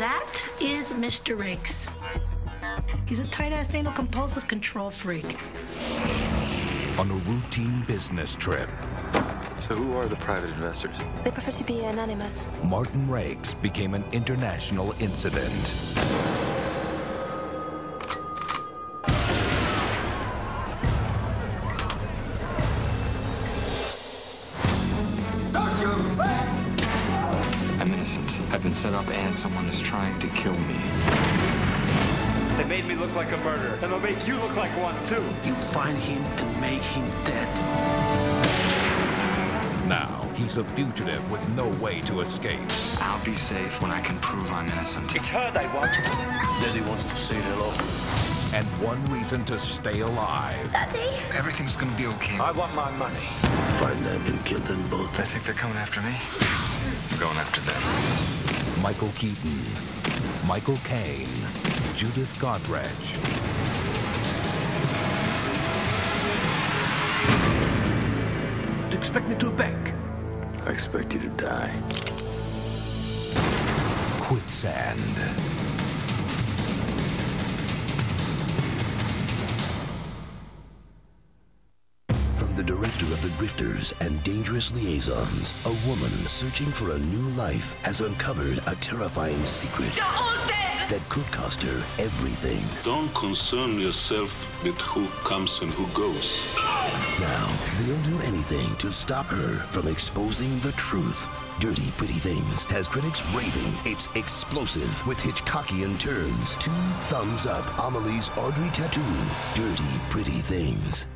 that is Mr. Raikes. He's a tight-ass anal compulsive control freak. On a routine business trip, So who are the private investors? They prefer to be anonymous. Martin Raikes became an international incident. Innocent. I've been set up and someone is trying to kill me. They made me look like a murderer, and they'll make you look like one too. You find him and make him dead. Now, he's a fugitive with no way to escape. I'll be safe when I can prove I'm innocent. It's her they want. Daddy wants to say hello. And one reason to stay alive. Daddy? Everything's gonna be okay. I want my money. Find them and kill them both. I think they're coming after me. I'm going after them. Michael Keaton, Michael Caine, Judith Godrèche. Do you expect me to back? I expect you to die. Quicksand. The director of The Grifters and Dangerous Liaisons, a woman searching for a new life has uncovered a terrifying secret that could cost her everything. Don't concern yourself with who comes and who goes. Now, they'll do anything to stop her from exposing the truth. Dirty Pretty Things has critics raving it's explosive with Hitchcockian turns. Two thumbs up Amelie's Audrey Tautou. Dirty Pretty Things.